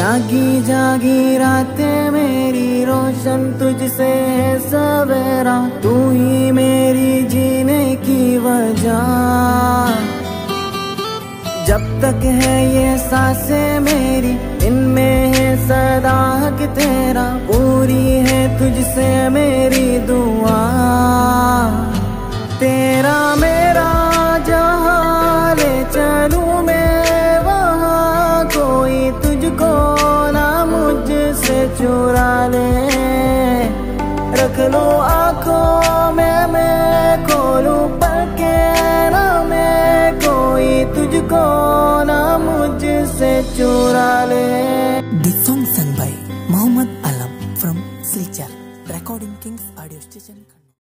जागी जागी रातें मेरी, रोशन तुझसे है सवेरा। तू ही मेरी जीने की वजह। जब तक है ये साँसें मेरी, इनमें है सदा हक तेरा। पूरी है तुझसे मेरी दुआ चुरा रख लो आँखों में, मैं खोलू पर के ना मैं कोई तुझको ना मुझसे चुरा ले। Disang Mohammad Alam from Silchar recording kings audio station